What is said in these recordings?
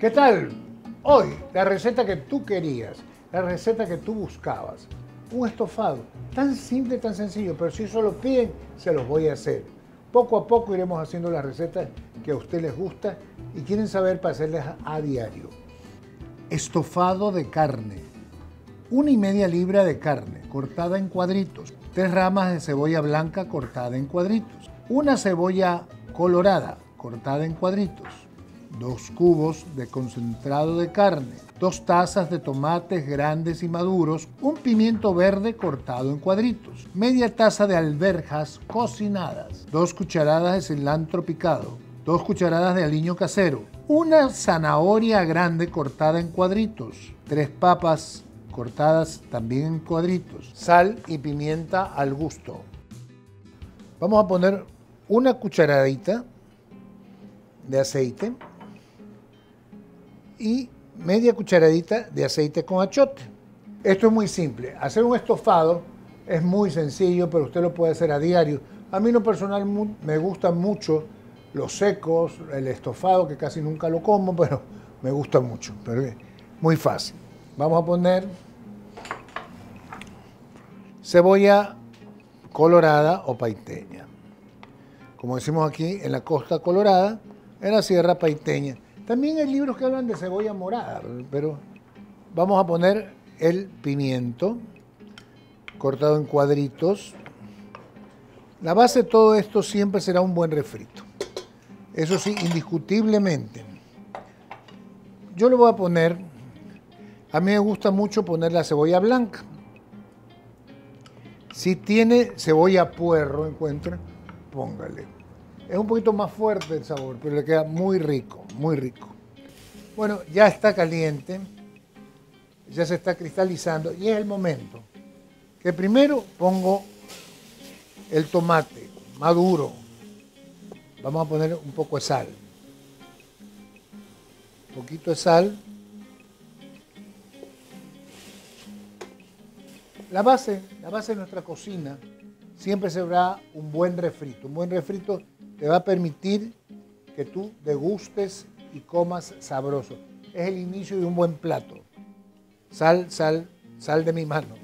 ¿Qué tal? Hoy, la receta que tú querías, la receta que tú buscabas. Un estofado, tan simple, tan sencillo, pero si eso lo piden, se los voy a hacer. Poco a poco iremos haciendo las recetas que a usted les gusta y quieren saber para hacerles a diario. Estofado de carne. Una y media libra de carne cortada en cuadritos. Tres ramas de cebolla blanca cortada en cuadritos. Una cebolla colorada cortada en cuadritos. Dos cubos de concentrado de carne. Dos tazas de tomates grandes y maduros. Un pimiento verde cortado en cuadritos. Media taza de alberjas cocinadas. Dos cucharadas de cilantro picado. Dos cucharadas de aliño casero una zanahoria grande cortada en cuadritos, tres papas cortadas también en cuadritos, sal y pimienta al gusto. Vamos a poner una cucharadita de aceite y media cucharadita de aceite con achote. Esto es muy simple. Hacer un estofado es muy sencillo, pero usted lo puede hacer a diario. A mí lo personal me gusta mucho los secos, el estofado, que casi nunca lo como, pero me gusta mucho. Pero muy fácil. Vamos a poner cebolla colorada o paiteña. Como decimos aquí, en la costa colorada, en la sierra paiteña. También hay libros que hablan de cebolla morada, pero vamos a poner el pimiento cortado en cuadritos. La base de todo esto siempre será un buen refrito. Eso sí, indiscutiblemente. Yo le voy a poner, a mí me gusta mucho poner la cebolla blanca. Si tiene cebolla puerro, encuentra, póngale. Es un poquito más fuerte el sabor, pero le queda muy rico, muy rico. Bueno, ya está caliente, ya se está cristalizando y es el momento que primero pongo el tomate maduro, Vamos a poner un poco de sal. Un poquito de sal. La base, la base de nuestra cocina siempre será un buen refrito. Un buen refrito te va a permitir que tú degustes y comas sabroso. Es el inicio de un buen plato. Sal, sal, sal de mi mano.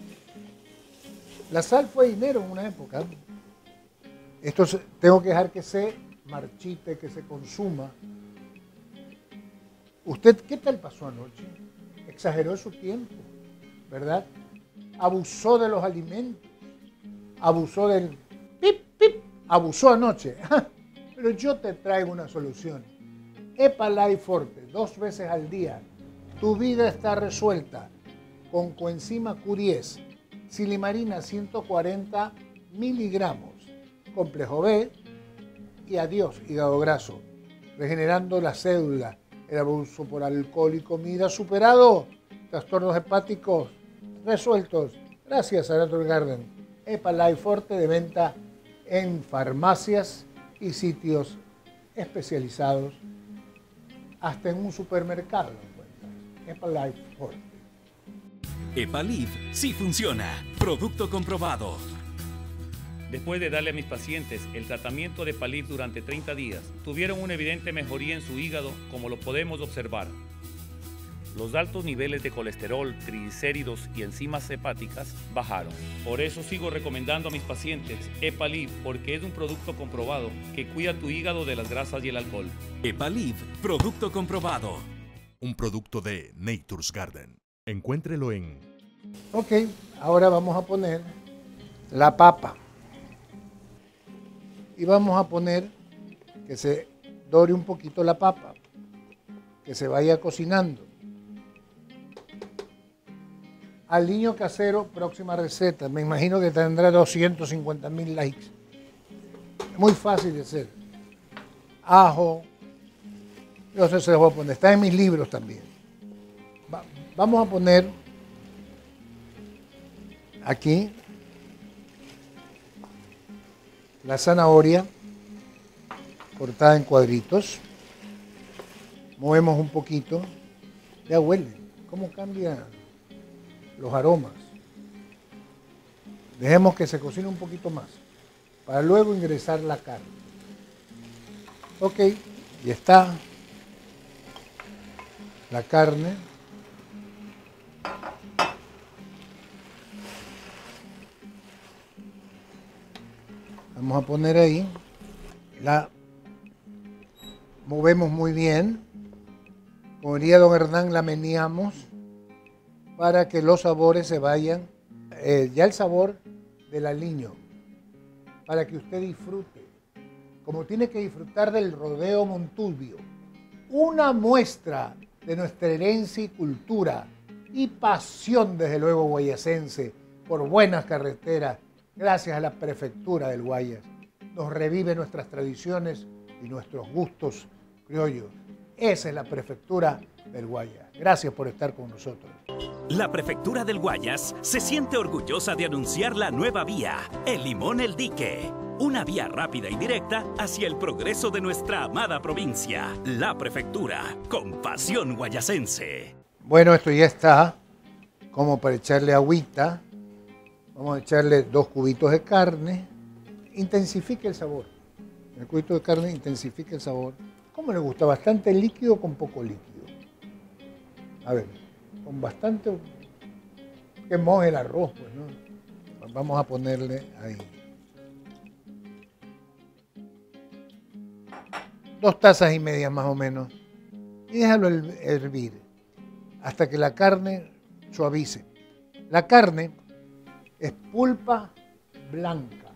La sal fue dinero en una época. Esto tengo que dejar que se marchite, que se consuma. ¿Usted qué tal pasó anoche? Exageró su tiempo, ¿verdad? Abusó de los alimentos, abusó del pip, pip, abusó anoche. Pero yo te traigo una solución. Epalai Forte, dos veces al día. Tu vida está resuelta con coenzima Q10, silimarina 140 miligramos, complejo B, y adiós, hígado graso, regenerando la cédula, el abuso por alcohol y comida superado, trastornos hepáticos resueltos. Gracias a Natural Garden. Life Forte de venta en farmacias y sitios especializados, hasta en un supermercado lo encuentras. Life Forte. Epalif sí funciona. Producto comprobado. Después de darle a mis pacientes el tratamiento de Palif durante 30 días, tuvieron una evidente mejoría en su hígado, como lo podemos observar. Los altos niveles de colesterol, triglicéridos y enzimas hepáticas bajaron. Por eso sigo recomendando a mis pacientes Epalif porque es un producto comprobado que cuida tu hígado de las grasas y el alcohol. Epalif, producto comprobado. Un producto de Nature's Garden. Encuéntrelo en... Ok, ahora vamos a poner la papa y vamos a poner que se dore un poquito la papa, que se vaya cocinando. Al niño casero, próxima receta. Me imagino que tendrá 250 mil likes. Muy fácil de hacer. Ajo. Yo sé se los voy a poner. Está en mis libros también. vamos a poner aquí la zanahoria cortada en cuadritos. Movemos un poquito. Ya huele. ¿Cómo cambian los aromas? Dejemos que se cocine un poquito más para luego ingresar la carne. Ok, y está. la carne. Vamos a poner ahí. La movemos muy bien. Como diría don Hernán, la meneamos para que los sabores se vayan. Eh, ya el sabor del aliño, para que usted disfrute, como tiene que disfrutar del rodeo Montulvio, una muestra de nuestra herencia y cultura y pasión, desde luego, guayasense por buenas carreteras, gracias a la prefectura del Guayas. Nos revive nuestras tradiciones y nuestros gustos criollos. Esa es la prefectura del Guayas. Gracias por estar con nosotros. La prefectura del Guayas se siente orgullosa de anunciar la nueva vía, el Limón El Dique. Una vía rápida y directa hacia el progreso de nuestra amada provincia, la prefectura, con pasión guayasense. Bueno, esto ya está como para echarle agüita. Vamos a echarle dos cubitos de carne. Intensifique el sabor. El cubito de carne intensifica el sabor. ¿Cómo le gusta? ¿Bastante líquido con poco líquido? A ver, con bastante que moje el arroz, pues, ¿no? Vamos a ponerle ahí. Dos tazas y media más o menos. Y déjalo hervir hasta que la carne suavice. La carne es pulpa blanca,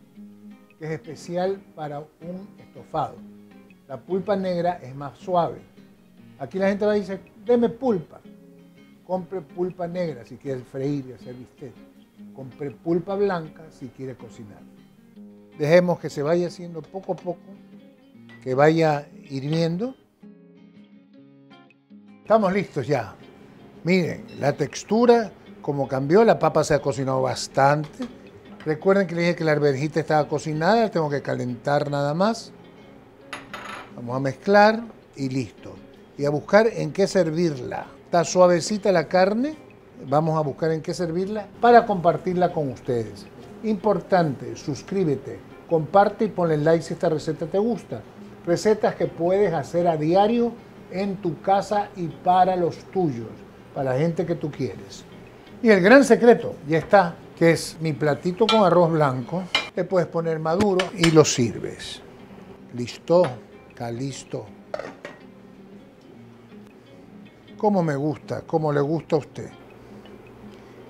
que es especial para un estofado. La pulpa negra es más suave. Aquí la gente va y dice, deme pulpa. Compre pulpa negra si quiere freír y hacer bistec. Compre pulpa blanca si quiere cocinar. Dejemos que se vaya haciendo poco a poco, que vaya hirviendo. Estamos listos ya. Miren, la textura, como cambió, la papa se ha cocinado bastante. Recuerden que les dije que la arvejita estaba cocinada, tengo que calentar nada más. Vamos a mezclar y listo. Y a buscar en qué servirla. Está suavecita la carne, vamos a buscar en qué servirla para compartirla con ustedes. Importante, suscríbete, comparte y ponle like si esta receta te gusta. Recetas que puedes hacer a diario en tu casa y para los tuyos, para la gente que tú quieres. Y el gran secreto ya está, que es mi platito con arroz blanco. Le puedes poner maduro y lo sirves. Listo, está Cómo me gusta, cómo le gusta a usted.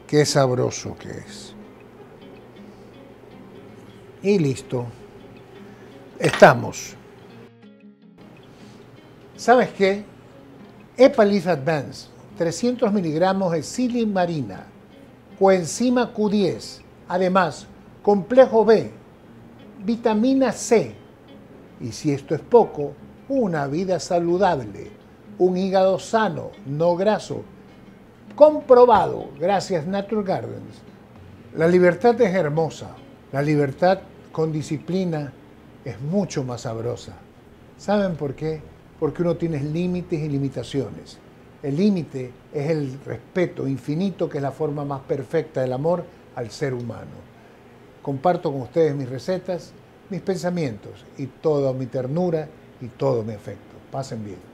Qué sabroso que es. Y listo. Estamos. ¿Sabes qué? Epalif Advance, 300 miligramos de silimarina, coenzima Q10, además complejo B, vitamina C, y si esto es poco, una vida saludable un hígado sano, no graso. Comprobado, gracias Natural Gardens. La libertad es hermosa. La libertad con disciplina es mucho más sabrosa. ¿Saben por qué? Porque uno tiene límites y limitaciones. El límite es el respeto infinito, que es la forma más perfecta del amor al ser humano. Comparto con ustedes mis recetas, mis pensamientos y toda mi ternura y todo mi afecto. Pasen bien.